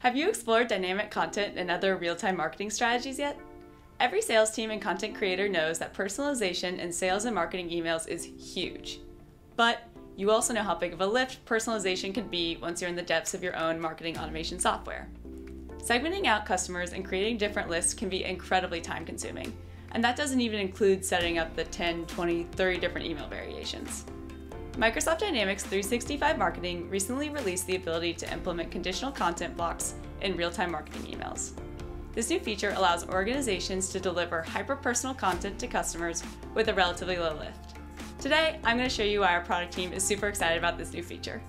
Have you explored dynamic content and other real time marketing strategies yet? Every sales team and content creator knows that personalization in sales and marketing emails is huge. But you also know how big of a lift personalization can be once you're in the depths of your own marketing automation software. Segmenting out customers and creating different lists can be incredibly time consuming, and that doesn't even include setting up the 10, 20, 30 different email variations. Microsoft Dynamics 365 Marketing recently released the ability to implement conditional content blocks in real time marketing emails. This new feature allows organizations to deliver hyper personal content to customers with a relatively low lift. Today, I'm going to show you why our product team is super excited about this new feature.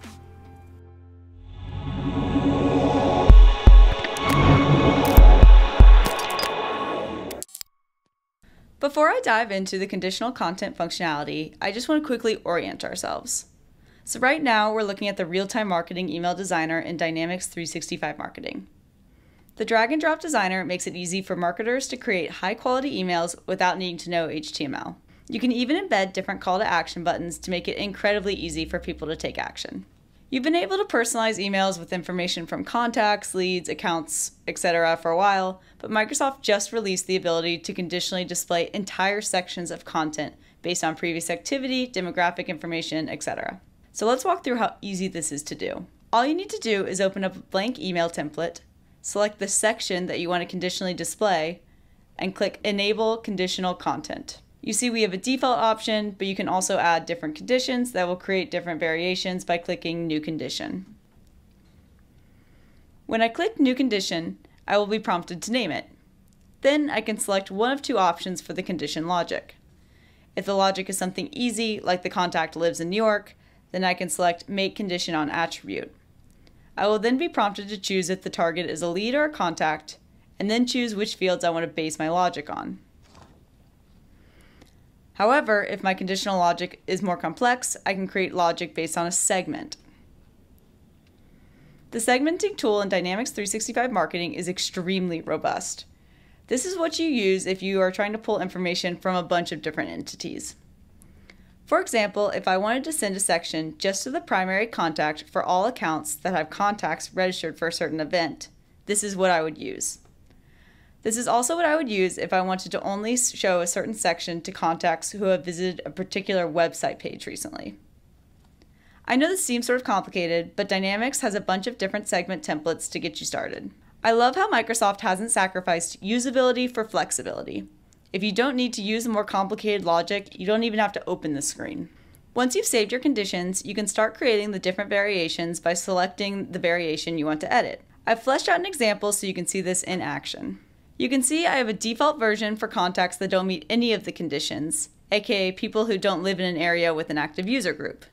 Before I dive into the conditional content functionality, I just want to quickly orient ourselves. So right now, we're looking at the real-time marketing email designer in Dynamics 365 Marketing. The drag and drop designer makes it easy for marketers to create high-quality emails without needing to know HTML. You can even embed different call to action buttons to make it incredibly easy for people to take action. You've been able to personalize emails with information from contacts, leads, accounts, etc. for a while, but Microsoft just released the ability to conditionally display entire sections of content based on previous activity, demographic information, etc. So let's walk through how easy this is to do. All you need to do is open up a blank email template, select the section that you want to conditionally display, and click Enable Conditional Content. You see we have a default option, but you can also add different conditions that will create different variations by clicking New Condition. When I click New Condition, I will be prompted to name it. Then I can select one of two options for the condition logic. If the logic is something easy, like the contact lives in New York, then I can select Make Condition on Attribute. I will then be prompted to choose if the target is a lead or a contact, and then choose which fields I want to base my logic on. However, if my conditional logic is more complex, I can create logic based on a segment. The segmenting tool in Dynamics 365 Marketing is extremely robust. This is what you use if you are trying to pull information from a bunch of different entities. For example, if I wanted to send a section just to the primary contact for all accounts that have contacts registered for a certain event, this is what I would use. This is also what I would use if I wanted to only show a certain section to contacts who have visited a particular website page recently. I know this seems sort of complicated, but Dynamics has a bunch of different segment templates to get you started. I love how Microsoft hasn't sacrificed usability for flexibility. If you don't need to use a more complicated logic, you don't even have to open the screen. Once you've saved your conditions, you can start creating the different variations by selecting the variation you want to edit. I've fleshed out an example so you can see this in action. You can see I have a default version for contacts that don't meet any of the conditions, aka people who don't live in an area with an active user group.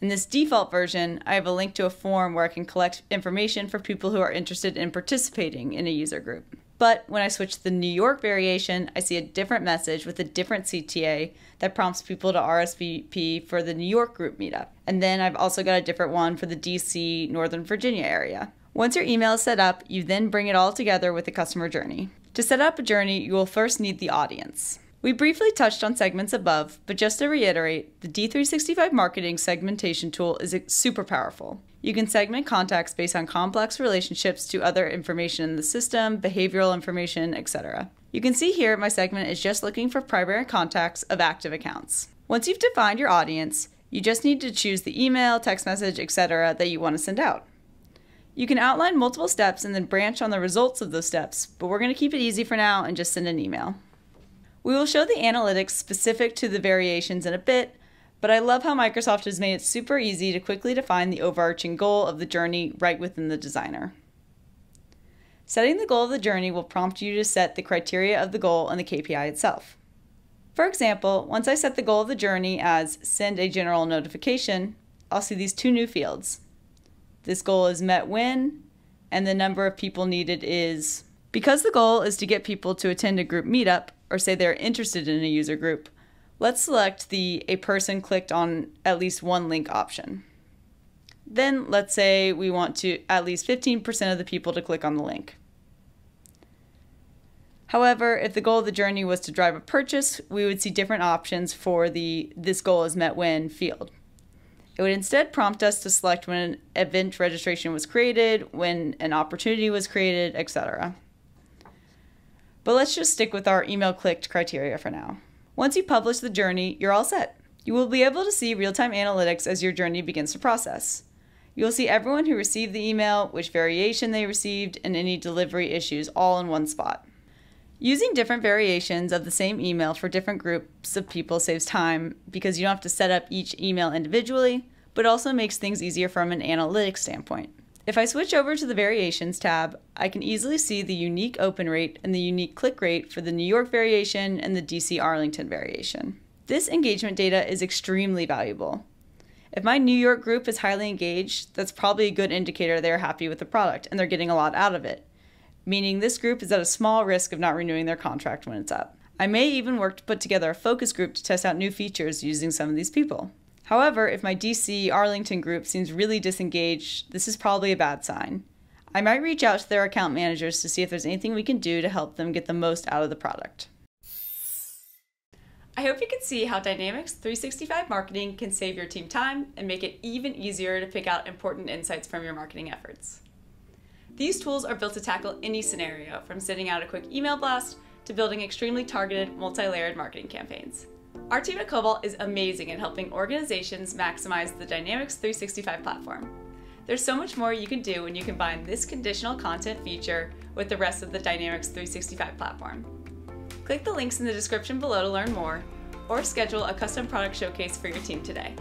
In this default version, I have a link to a form where I can collect information for people who are interested in participating in a user group. But when I switch to the New York variation, I see a different message with a different CTA that prompts people to RSVP for the New York group meetup. And then I've also got a different one for the DC, Northern Virginia area. Once your email is set up, you then bring it all together with the customer journey. To set up a journey, you will first need the audience. We briefly touched on segments above, but just to reiterate, the D365 marketing segmentation tool is super powerful. You can segment contacts based on complex relationships to other information in the system, behavioral information, etc. You can see here my segment is just looking for primary contacts of active accounts. Once you've defined your audience, you just need to choose the email, text message, etc. that you want to send out. You can outline multiple steps and then branch on the results of those steps, but we're going to keep it easy for now and just send an email. We will show the analytics specific to the variations in a bit, but I love how Microsoft has made it super easy to quickly define the overarching goal of the journey right within the designer. Setting the goal of the journey will prompt you to set the criteria of the goal and the KPI itself. For example, once I set the goal of the journey as send a general notification, I'll see these two new fields, this goal is met when, and the number of people needed is. Because the goal is to get people to attend a group meetup or say they're interested in a user group, let's select the a person clicked on at least one link option. Then let's say we want to at least 15% of the people to click on the link. However, if the goal of the journey was to drive a purchase, we would see different options for the this goal is met when field. It would instead prompt us to select when an event registration was created, when an opportunity was created, etc. But let's just stick with our email clicked criteria for now. Once you publish the journey, you're all set. You will be able to see real time analytics as your journey begins to process. You will see everyone who received the email, which variation they received, and any delivery issues all in one spot. Using different variations of the same email for different groups of people saves time because you don't have to set up each email individually, but also makes things easier from an analytics standpoint. If I switch over to the Variations tab, I can easily see the unique open rate and the unique click rate for the New York variation and the DC Arlington variation. This engagement data is extremely valuable. If my New York group is highly engaged, that's probably a good indicator they're happy with the product and they're getting a lot out of it meaning this group is at a small risk of not renewing their contract when it's up. I may even work to put together a focus group to test out new features using some of these people. However, if my DC Arlington group seems really disengaged, this is probably a bad sign. I might reach out to their account managers to see if there's anything we can do to help them get the most out of the product. I hope you can see how Dynamics 365 Marketing can save your team time and make it even easier to pick out important insights from your marketing efforts. These tools are built to tackle any scenario, from sending out a quick email blast to building extremely targeted, multi-layered marketing campaigns. Our team at Cobalt is amazing at helping organizations maximize the Dynamics 365 platform. There's so much more you can do when you combine this conditional content feature with the rest of the Dynamics 365 platform. Click the links in the description below to learn more, or schedule a custom product showcase for your team today.